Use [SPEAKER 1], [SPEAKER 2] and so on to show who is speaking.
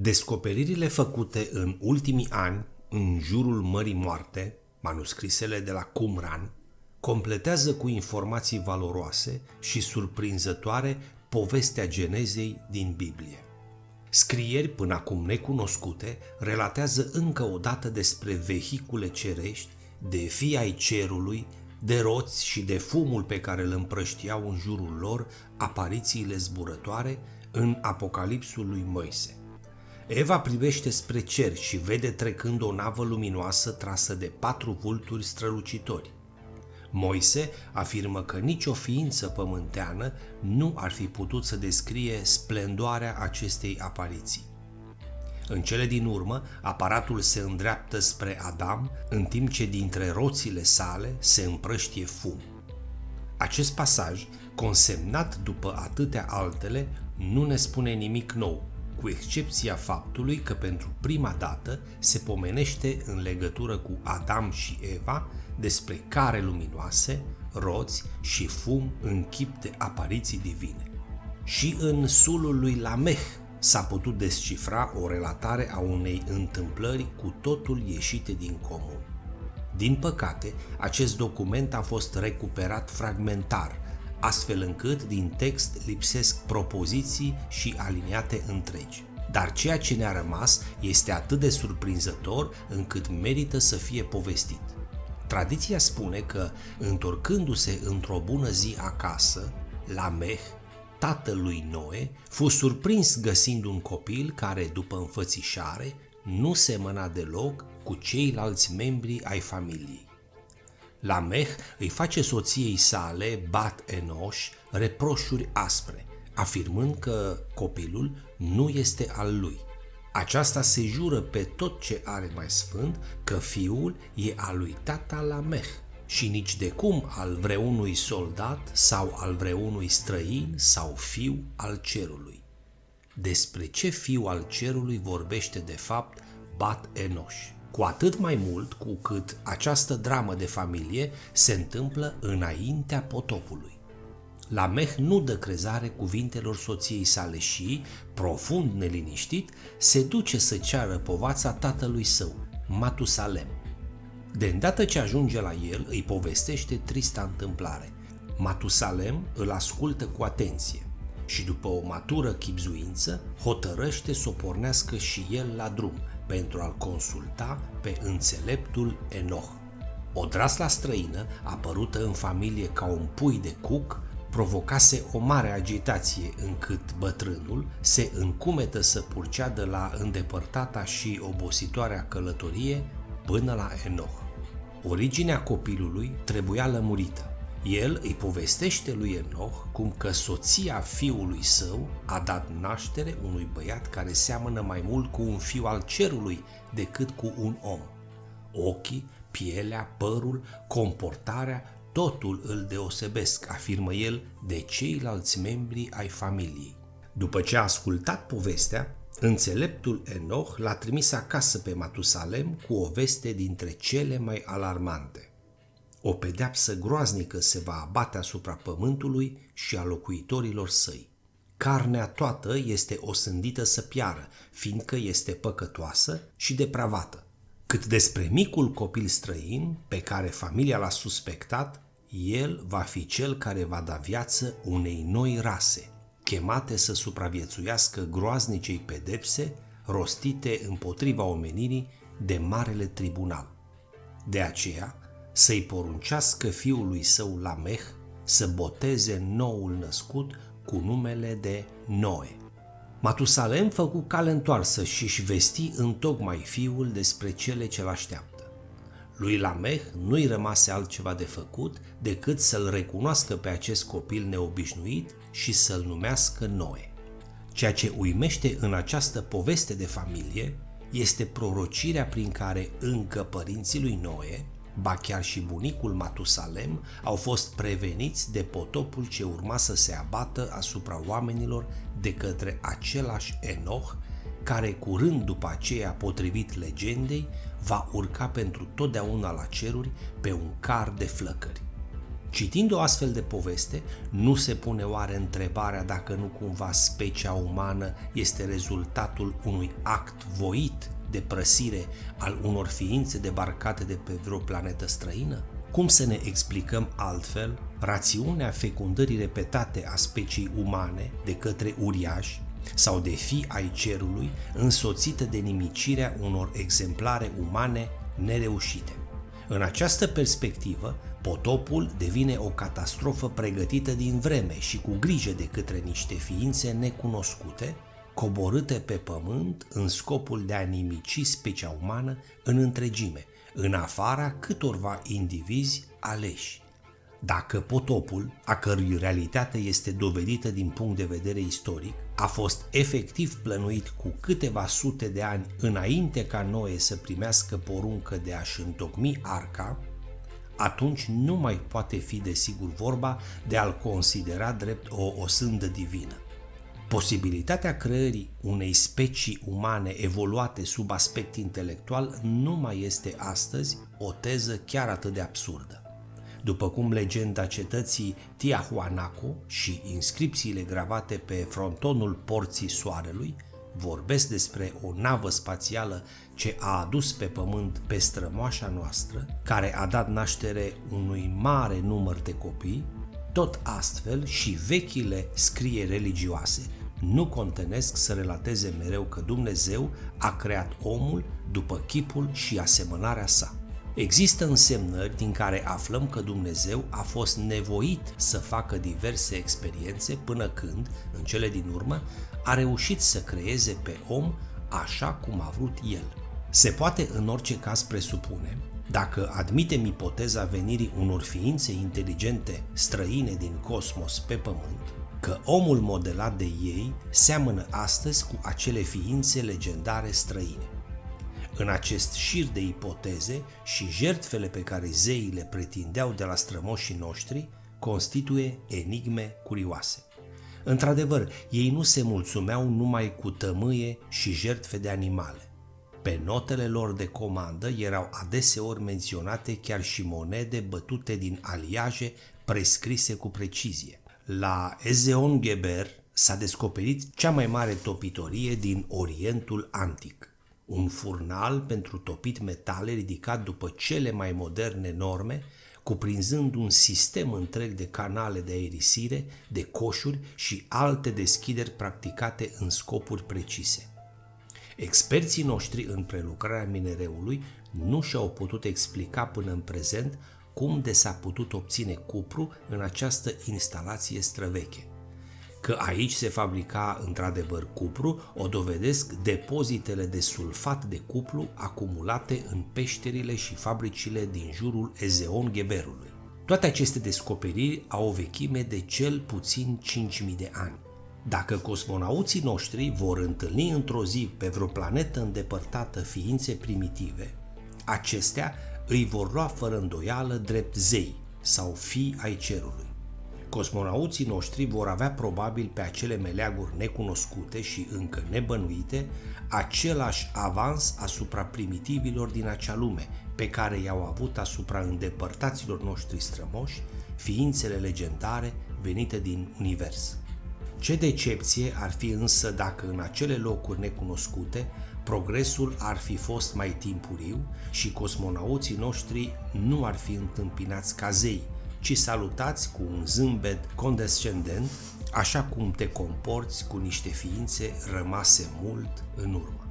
[SPEAKER 1] Descoperirile făcute în ultimii ani în jurul Mării Moarte, manuscrisele de la Qumran, completează cu informații valoroase și surprinzătoare povestea genezei din Biblie. Scrieri până acum necunoscute relatează încă o dată despre vehicule cerești, de fii ai cerului, de roți și de fumul pe care îl împrăștiau în jurul lor aparițiile zburătoare în Apocalipsul lui Moise. Eva privește spre cer și vede trecând o navă luminoasă trasă de patru vulturi strălucitori. Moise afirmă că nicio ființă pământeană nu ar fi putut să descrie splendoarea acestei apariții. În cele din urmă, aparatul se îndreaptă spre Adam, în timp ce dintre roțile sale se împrăștie fum. Acest pasaj, consemnat după atâtea altele, nu ne spune nimic nou, cu excepția faptului că pentru prima dată se pomenește în legătură cu Adam și Eva despre care luminoase, roți și fum în chip de apariții divine. Și în sulul lui Lameh s-a putut descifra o relatare a unei întâmplări cu totul ieșite din comun. Din păcate, acest document a fost recuperat fragmentar, astfel încât din text lipsesc propoziții și aliniate întregi. Dar ceea ce ne-a rămas este atât de surprinzător încât merită să fie povestit. Tradiția spune că, întorcându-se într-o bună zi acasă, la Meh, tatălui Noe, fu surprins găsind un copil care, după înfățișare, nu semăna deloc cu ceilalți membri ai familiei. Lameh îi face soției sale, Bat Enosh, reproșuri aspre, afirmând că copilul nu este al lui. Aceasta se jură pe tot ce are mai sfânt că fiul e al lui tata Lameh și nici de cum al vreunui soldat sau al vreunui străin sau fiu al cerului. Despre ce fiu al cerului vorbește de fapt Bat Enosh? Cu atât mai mult cu cât această dramă de familie se întâmplă înaintea potopului. Lameh nu dă crezare cuvintelor soției sale și, profund neliniștit, se duce să ceară povața tatălui său, Matusalem. De îndată ce ajunge la el, îi povestește trista întâmplare. Matusalem îl ascultă cu atenție și după o matură chipzuință hotărăște să o pornească și el la drum pentru a-l consulta pe înțeleptul Enoch. O drasla străină, apărută în familie ca un pui de cuc, provocase o mare agitație încât bătrânul se încumetă să purceadă la îndepărtata și obositoarea călătorie până la Enoch. Originea copilului trebuia lămurită. El îi povestește lui Enoch cum că soția fiului său a dat naștere unui băiat care seamănă mai mult cu un fiu al cerului decât cu un om. Ochii, pielea, părul, comportarea, totul îl deosebesc, afirmă el, de ceilalți membri ai familiei. După ce a ascultat povestea, înțeleptul Enoch l-a trimis acasă pe Matusalem cu o veste dintre cele mai alarmante. O pedeapsă groaznică se va abate asupra pământului și a locuitorilor săi. Carnea toată este osândită să piară, fiindcă este păcătoasă și depravată. Cât despre micul copil străin, pe care familia l-a suspectat, el va fi cel care va da viață unei noi rase, chemate să supraviețuiască groaznicei pedepse rostite împotriva omenirii de Marele Tribunal. De aceea, să-i poruncească fiului său Lameh să boteze noul născut cu numele de Noe. Matusalem făcu cale întoarsă și își vesti întocmai fiul despre cele ce-l așteaptă. Lui Lameh nu-i rămase altceva de făcut decât să-l recunoască pe acest copil neobișnuit și să-l numească Noe. Ceea ce uimește în această poveste de familie este prorocirea prin care încă părinții lui Noe, ba chiar și bunicul Matusalem, au fost preveniți de potopul ce urma să se abată asupra oamenilor de către același Enoch, care curând după aceea, potrivit legendei, va urca pentru totdeauna la ceruri pe un car de flăcări. Citind o astfel de poveste, nu se pune oare întrebarea dacă nu cumva specia umană este rezultatul unui act voit de prăsire al unor ființe debarcate de pe vreo planetă străină? Cum să ne explicăm altfel rațiunea fecundării repetate a speciei umane de către uriași sau de fi ai cerului însoțită de nimicirea unor exemplare umane nereușite? În această perspectivă, potopul devine o catastrofă pregătită din vreme și cu grijă de către niște ființe necunoscute, coborâte pe pământ în scopul de a nimici specia umană în întregime, în afara câtorva indivizi aleși. Dacă potopul, a cărui realitate este dovedită din punct de vedere istoric, a fost efectiv plănuit cu câteva sute de ani înainte ca Noe să primească poruncă de a-și întocmi arca, atunci nu mai poate fi desigur vorba de a-l considera drept o osândă divină. Posibilitatea creării unei specii umane evoluate sub aspect intelectual nu mai este astăzi o teză chiar atât de absurdă. După cum legenda cetății Tiahuanaco și inscripțiile gravate pe frontonul porții soarelui vorbesc despre o navă spațială ce a adus pe pământ pe strămoașa noastră, care a dat naștere unui mare număr de copii, tot astfel și vechile scrie religioase nu contenesc să relateze mereu că Dumnezeu a creat omul după chipul și asemănarea sa. Există însemnări din care aflăm că Dumnezeu a fost nevoit să facă diverse experiențe până când, în cele din urmă, a reușit să creeze pe om așa cum a vrut el. Se poate în orice caz presupune, dacă admitem ipoteza venirii unor ființe inteligente străine din cosmos pe Pământ, că omul modelat de ei seamănă astăzi cu acele ființe legendare străine. În acest șir de ipoteze și jertfele pe care zeii le pretindeau de la strămoșii noștri constituie enigme curioase. Într-adevăr, ei nu se mulțumeau numai cu tămâie și jertfe de animale. Pe notele lor de comandă erau adeseori menționate chiar și monede bătute din aliaje prescrise cu precizie. La Ezeon Geber s-a descoperit cea mai mare topitorie din Orientul Antic. Un furnal pentru topit metale ridicat după cele mai moderne norme, cuprinzând un sistem întreg de canale de aerisire, de coșuri și alte deschideri practicate în scopuri precise. Experții noștri în prelucrarea minereului nu și-au putut explica până în prezent cum de s-a putut obține cupru în această instalație străveche. Că aici se fabrica într-adevăr cupru o dovedesc depozitele de sulfat de cupru acumulate în peșterile și fabricile din jurul Ezeon Geberului. Toate aceste descoperiri au o vechime de cel puțin 5.000 de ani. Dacă cosmonauții noștri vor întâlni într-o zi pe vreo planetă îndepărtată ființe primitive, acestea îi vor lua fără îndoială drept zei sau fii ai cerului. Cosmonauții noștri vor avea probabil pe acele meleaguri necunoscute și încă nebănuite același avans asupra primitivilor din acea lume pe care i-au avut asupra îndepărtaților noștri strămoși, ființele legendare venite din univers. Ce decepție ar fi însă dacă în acele locuri necunoscute progresul ar fi fost mai timpuriu și cosmonauții noștri nu ar fi întâmpinați ca zei, ci salutați cu un zâmbet condescendent, așa cum te comporți cu niște ființe rămase mult în urmă.